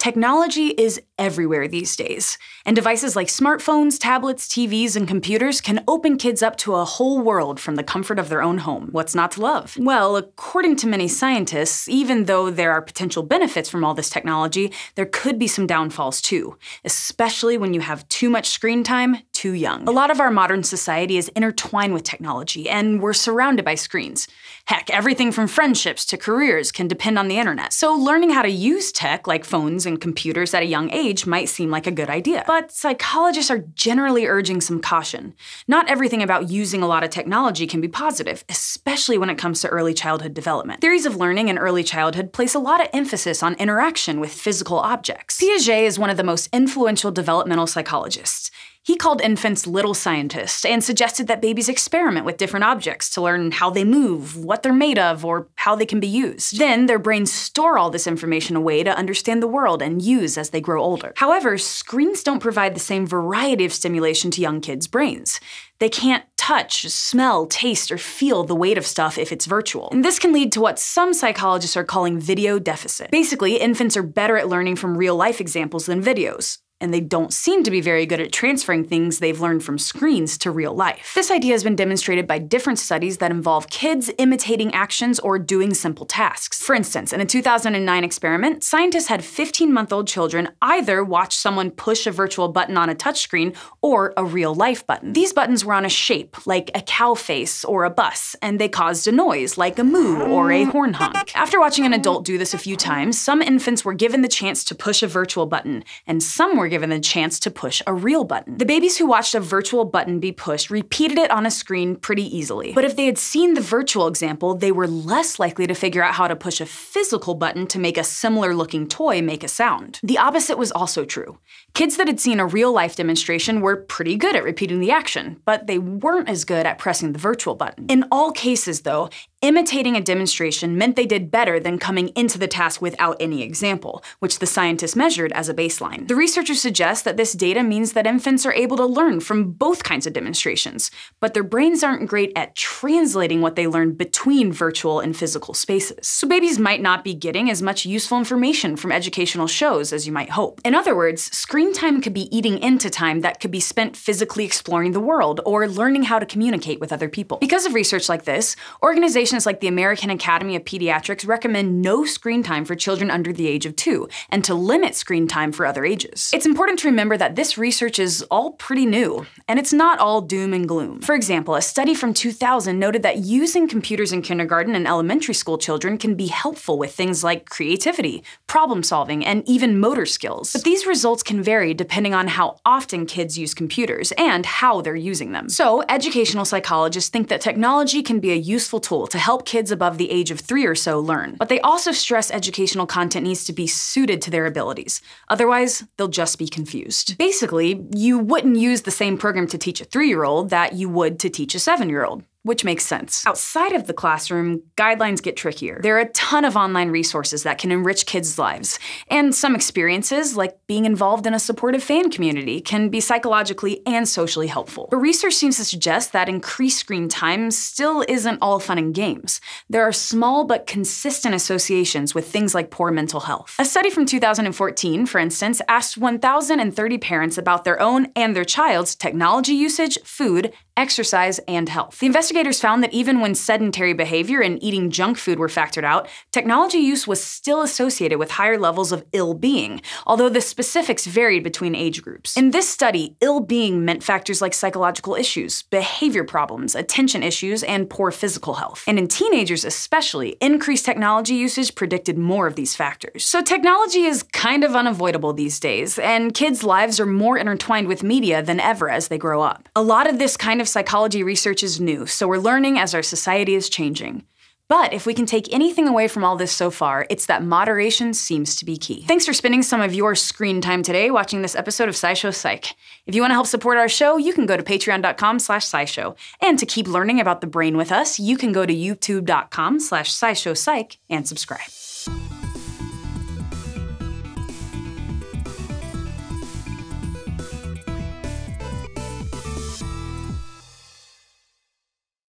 Technology is everywhere these days, and devices like smartphones, tablets, TVs, and computers can open kids up to a whole world from the comfort of their own home. What's not to love? Well, according to many scientists, even though there are potential benefits from all this technology, there could be some downfalls too, especially when you have too much screen time too young. A lot of our modern society is intertwined with technology, and we're surrounded by screens. Heck, everything from friendships to careers can depend on the internet. So learning how to use tech, like phones and computers at a young age, might seem like a good idea. But psychologists are generally urging some caution. Not everything about using a lot of technology can be positive, especially when it comes to early childhood development. Theories of learning in early childhood place a lot of emphasis on interaction with physical objects. Piaget is one of the most influential developmental psychologists. He called infants little scientists and suggested that babies experiment with different objects to learn how they move, what they're made of, or how they can be used. Then their brains store all this information away to understand the world and use as they grow older. However, screens don't provide the same variety of stimulation to young kids' brains. They can't touch, smell, taste, or feel the weight of stuff if it's virtual. And this can lead to what some psychologists are calling video deficit. Basically, infants are better at learning from real life examples than videos and they don't seem to be very good at transferring things they've learned from screens to real life. This idea has been demonstrated by different studies that involve kids imitating actions or doing simple tasks. For instance, in a 2009 experiment, scientists had 15-month-old children either watch someone push a virtual button on a touchscreen or a real-life button. These buttons were on a shape, like a cow face or a bus, and they caused a noise, like a moo or a horn honk. After watching an adult do this a few times, some infants were given the chance to push a virtual button, and some were given the chance to push a real button. The babies who watched a virtual button be pushed repeated it on a screen pretty easily. But if they had seen the virtual example, they were less likely to figure out how to push a physical button to make a similar looking toy make a sound. The opposite was also true. Kids that had seen a real life demonstration were pretty good at repeating the action, but they weren't as good at pressing the virtual button. In all cases, though, Imitating a demonstration meant they did better than coming into the task without any example, which the scientists measured as a baseline. The researchers suggest that this data means that infants are able to learn from both kinds of demonstrations, but their brains aren't great at translating what they learn between virtual and physical spaces. So babies might not be getting as much useful information from educational shows as you might hope. In other words, screen time could be eating into time that could be spent physically exploring the world or learning how to communicate with other people. Because of research like this, organizations Organizations like the American Academy of Pediatrics recommend no screen time for children under the age of two, and to limit screen time for other ages. It's important to remember that this research is all pretty new, and it's not all doom and gloom. For example, a study from 2000 noted that using computers in kindergarten and elementary school children can be helpful with things like creativity, problem solving, and even motor skills. But these results can vary depending on how often kids use computers and how they're using them. So, educational psychologists think that technology can be a useful tool to help kids above the age of three or so learn. But they also stress educational content needs to be suited to their abilities. Otherwise, they'll just be confused. Basically, you wouldn't use the same program to teach a three-year-old that you would to teach a seven-year-old which makes sense. Outside of the classroom, guidelines get trickier. There are a ton of online resources that can enrich kids' lives, and some experiences, like being involved in a supportive fan community, can be psychologically and socially helpful. But research seems to suggest that increased screen time still isn't all fun and games. There are small but consistent associations with things like poor mental health. A study from 2014, for instance, asked 1,030 parents about their own and their child's technology usage, food, exercise, and health. The investigators found that even when sedentary behavior and eating junk food were factored out, technology use was still associated with higher levels of ill-being, although the specifics varied between age groups. In this study, ill-being meant factors like psychological issues, behavior problems, attention issues, and poor physical health. And in teenagers especially, increased technology usage predicted more of these factors. So technology is kind of unavoidable these days, and kids' lives are more intertwined with media than ever as they grow up. A lot of this kind of psychology research is new, so we're learning as our society is changing. But if we can take anything away from all this so far, it's that moderation seems to be key. Thanks for spending some of your screen time today watching this episode of SciShow Psych. If you want to help support our show, you can go to patreon.com slash scishow. And to keep learning about the brain with us, you can go to youtube.com slash scishow psych and subscribe.